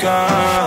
gone.